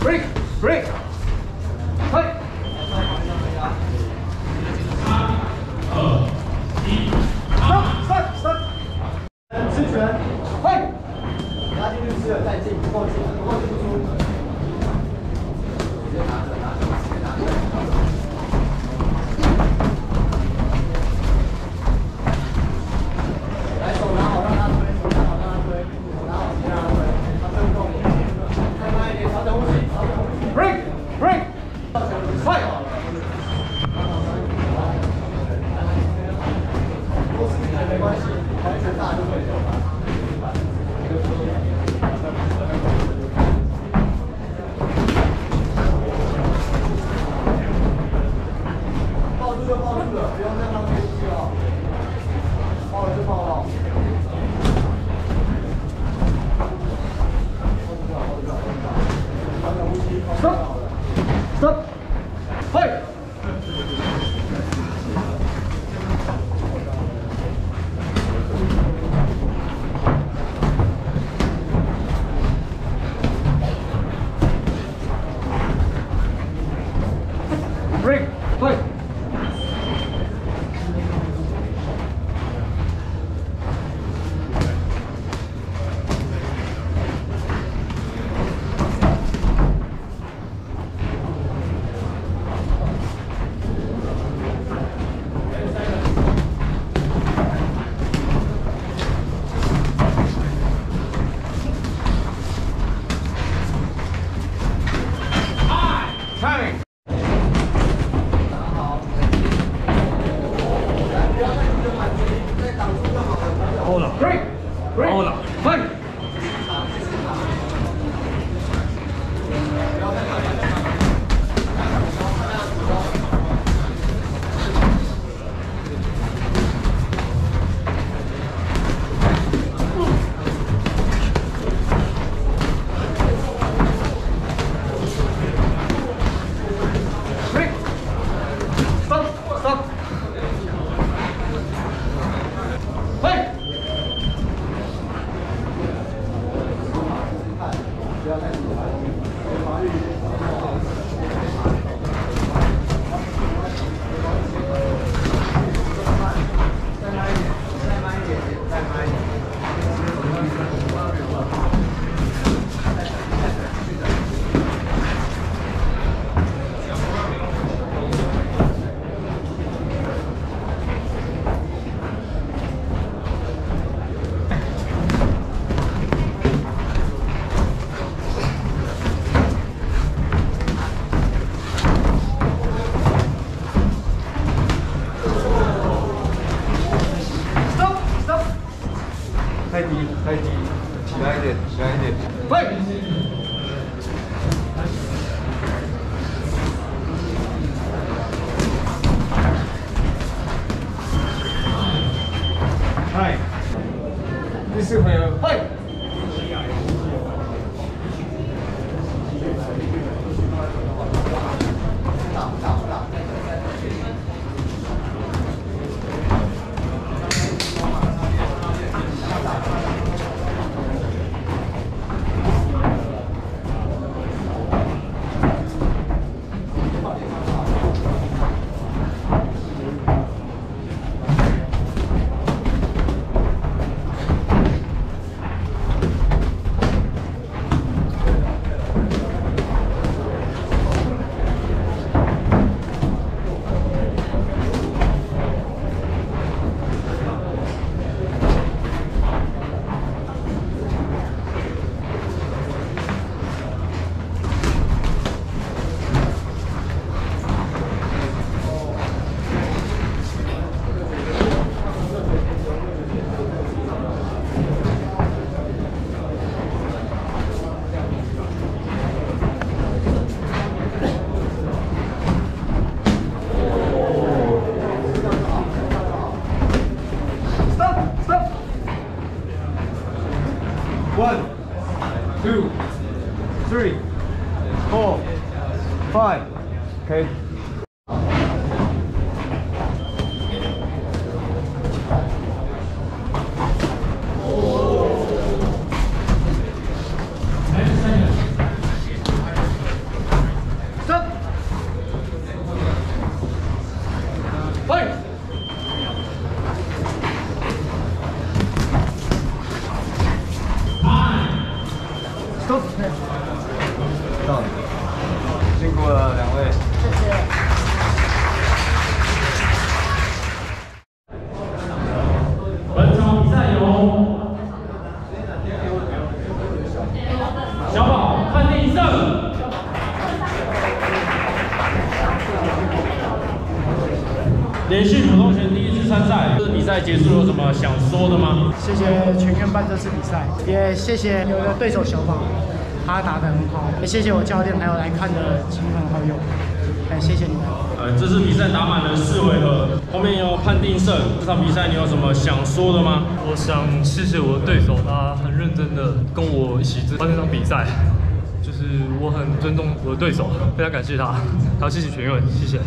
break break. 嘿三二一三三三直拳嘿拉他这个再进不够紧不够紧 파. 気合で気合でファイはい。ですよね。はい。Two, three, four, five. Okay. Stop. 到，辛苦了两位。谢谢。本场比赛由小宝判定胜。连续主动权第一参赛，这次比赛结束有什么想说的吗？谢谢全院办这次比赛，也谢谢我的对手小宝，他打得很好，也谢谢我教练还有来看的亲朋好友，哎，谢谢你们。呃，这次比赛打满了四回合，后面有判定胜。这场比赛你有什么想说的吗？我想谢谢我的对手，他很认真的跟我一起玩这场比赛，就是我很尊重我的对手，非常感谢他，还有谢谢全院，谢谢。